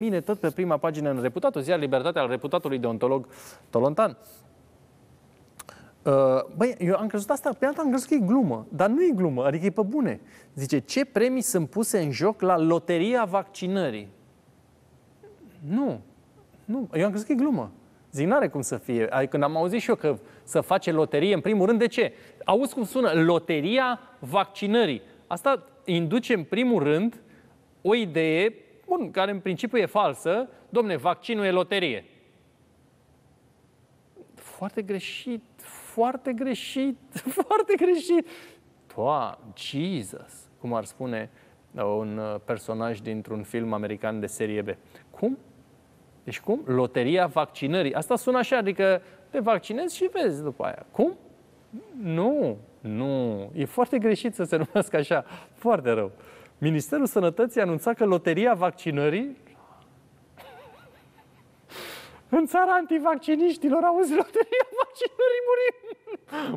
mine tot pe prima pagină în reputatul ziar Libertatea al reputatului deontolog Tolontan. Uh, băi, eu am crezut asta, pe alta am crezut că e glumă, dar nu e glumă, adică e pe bune. Zice, ce premii sunt puse în joc la loteria vaccinării? Nu, nu, eu am crezut că e glumă. Zic, n-are cum să fie. Adică când am auzit și eu că să face loterie, în primul rând, de ce? Auzi cum sună? Loteria vaccinării. Asta induce, în primul rând, o idee bun, care în principiu e falsă, domne, vaccinul e loterie. Foarte greșit, foarte greșit, foarte greșit. Toa, Jesus, cum ar spune uh, un uh, personaj dintr-un film american de serie B. Cum? Deci cum? Loteria vaccinării. Asta sună așa, adică te vaccinezi și vezi după aia. Cum? Nu, nu. E foarte greșit să se numească așa. Foarte rău. Ministerul Sănătății anunța că loteria vaccinării în țara antivacciniștilor, auzi, loteria vaccinării, murim.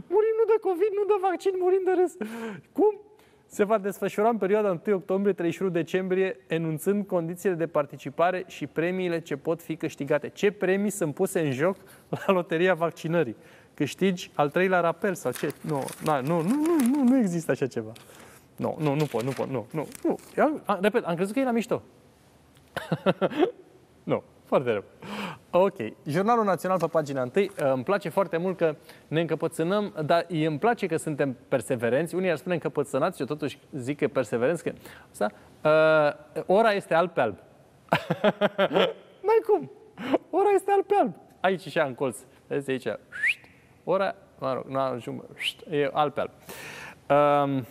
Murim nu de COVID, nu de vaccin, murim de râs. Cum? Se va desfășura în perioada 1 octombrie-31 decembrie, enunțând condițiile de participare și premiile ce pot fi câștigate. Ce premii sunt puse în joc la loteria vaccinării? Câștigi al treilea rapel sau ce? Nu, nu, nu, nu, nu, nu există așa ceva. Nu, nu, nu pot, nu pot, nu, nu, nu. Eu, a, repet, am crezut că e la mișto. nu, foarte rău. Ok, Jurnalul Național pe pagina 1. Îmi place foarte mult că ne încăpățânăm, dar îmi place că suntem perseverenți. Unii ar spune încăpățânați, eu totuși zic că perseverenți. Că, asta, uh, ora este alb pe alb. N-ai cum. Ora este alb pe alb. Aici și în colț. Vezi aici. Ora, mă rog, nu ajung, e alb pe alb. Uh,